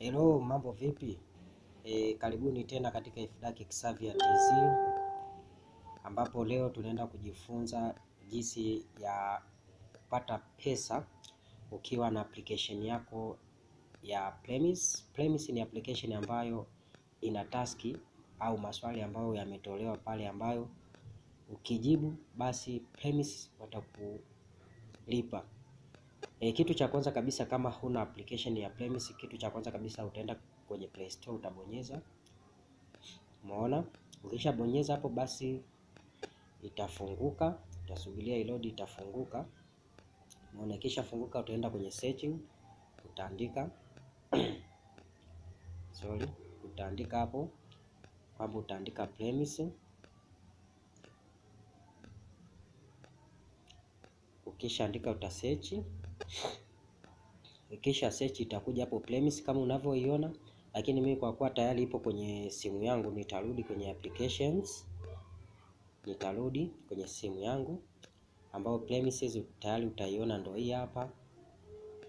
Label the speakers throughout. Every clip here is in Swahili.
Speaker 1: Hello, mambo vipi? E, karibuni tena katika Ifdaki Xavier TZ ambapo leo tunaenda kujifunza jinsi ya kupata pesa ukiwa na application yako ya Premise. Premise ni application ambayo ina taski au maswali ambayo yametolewa pale ambayo ukijibu basi Premise watakulipa. E, kitu cha kwanza kabisa kama huna application ya Premise, kitu cha kwanza kabisa utaenda kwenye Play Store utabonyeza. Umeona? Ukishabonyeza hapo basi itafunguka, utasubiria iload itafunguka. Umeona, kisha funguka utaenda kwenye searching, utaandika sorry, utaandika hapo kwamba utaandika Premise. Ukishaandika uta Ikisha search itakuja hapo Premise kama unavyoiona, lakini mimi kwa kuwa tayari ipo kwenye simu yangu nitarudi kwenye applications, nitarudi kwenye simu yangu ambayo Premises tayari utaiona, ndo hii hapa.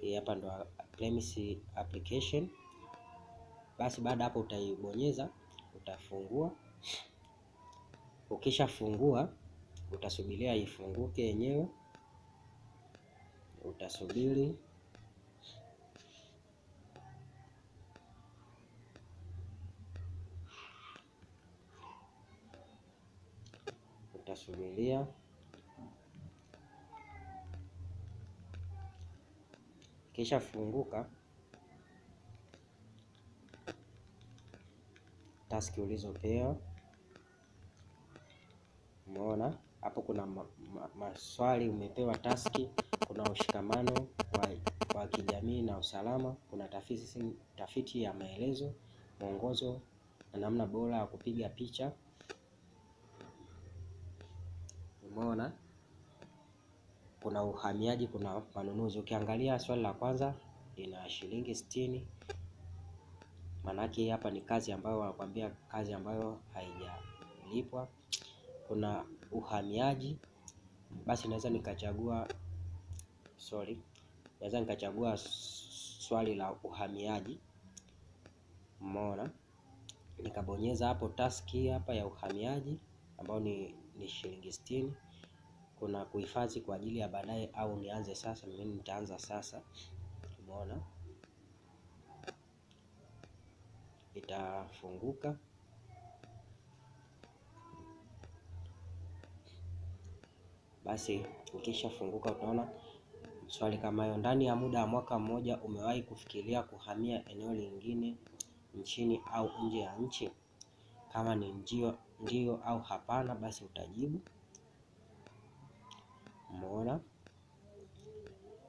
Speaker 1: Hii hapa ndo Premise application. Basi baada hapo utaibonyeza, utafungua. Ukishafungua utasubiria ifunguke yenyewe, utasubiri. Utasubiria. Kisha funguka. Taski ulizopewa. Umeona hapo kuna ma, ma, maswali umepewa taski, kuna ushikamano wa, wa kijamii na usalama, kuna tafiti, tafiti ya maelezo, mwongozo na namna bora ya kupiga picha. Umeona kuna uhamiaji, kuna manunuzi. Ukiangalia swali la kwanza lina shilingi sitini, maanake hapa ni kazi ambayo wanakuambia kazi ambayo haijalipwa. Kuna uhamiaji, basi naweza nikachagua sorry, naweza nikachagua swali la uhamiaji. Umeona, nikabonyeza hapo taski hapa ya uhamiaji ambayo ni, ni shilingi sitini. Kuna kuhifadhi kwa ajili ya baadaye au nianze sasa. Mimi nitaanza sasa. Umeona, itafunguka basi. Ukishafunguka utaona swali kama hiyo, ndani ya muda wa mwaka mmoja umewahi kufikiria kuhamia eneo lingine nchini au nje ya nchi? Kama ni ndio, ndio au hapana, basi utajibu. Umeona,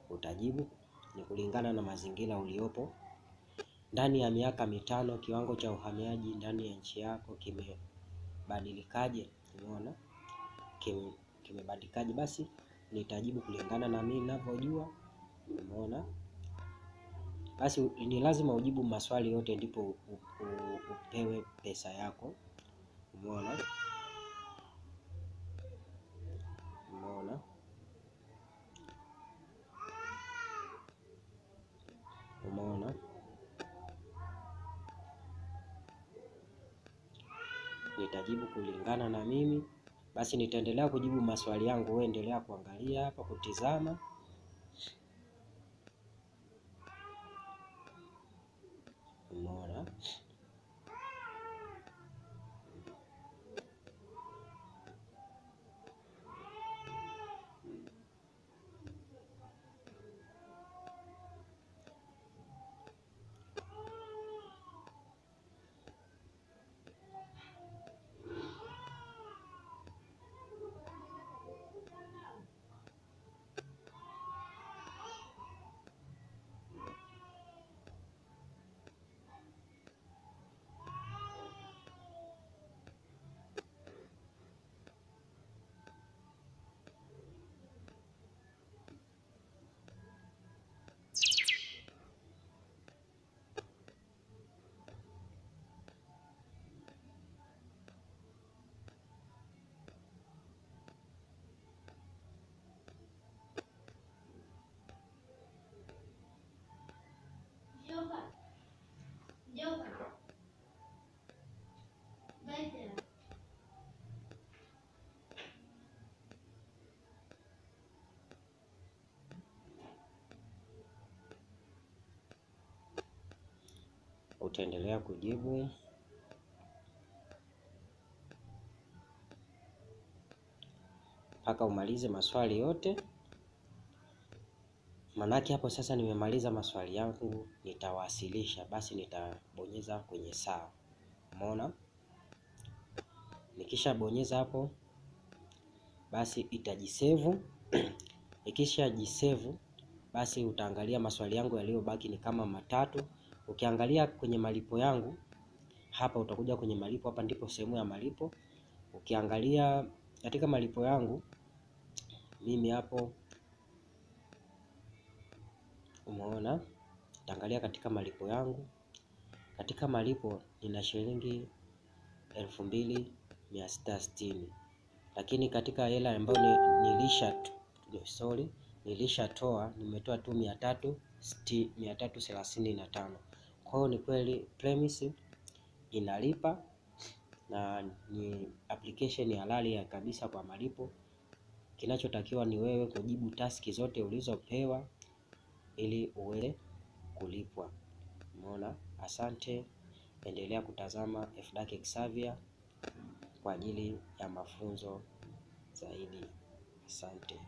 Speaker 1: utajibu ni kulingana na mazingira uliopo. Ndani ya miaka mitano kiwango cha uhamiaji ndani ya nchi yako kimebadilikaje? Umeona, kimebadilikaje? Basi nitajibu kulingana na mimi ninavyojua. Umeona, basi ni lazima ujibu maswali yote ndipo upewe pesa yako. Umeona, umeona, umeona. Nitajibu kulingana na mimi. Basi nitaendelea kujibu maswali yangu, wewe endelea kuangalia hapa, kutizama. Utaendelea kujibu. mpaka umalize maswali yote. Manake hapo sasa nimemaliza maswali yangu, nitawasilisha basi, nitabonyeza kwenye saa Umeona, nikishabonyeza hapo basi itajisevu. Ikisha jisevu basi utaangalia maswali yangu yaliyobaki ni kama matatu. Ukiangalia kwenye malipo yangu hapa, utakuja kwenye malipo, hapa ndipo sehemu ya malipo. Ukiangalia katika malipo yangu mimi hapo, umeona, utaangalia katika malipo yangu, katika malipo nina shilingi elfu mbili mia sita sitini lakini katika hela ambayo nilisha sorry, nilishatoa nimetoa tu mia tatu thelathini na tano. Kwa hiyo ni kweli Premise inalipa na ni application halali ya kabisa kwa malipo. Kinachotakiwa ni wewe kujibu taski zote ulizopewa ili uweze kulipwa. Umeona? Asante, endelea kutazama FDAK Xavier kwa ajili ya mafunzo zaidi. Asante.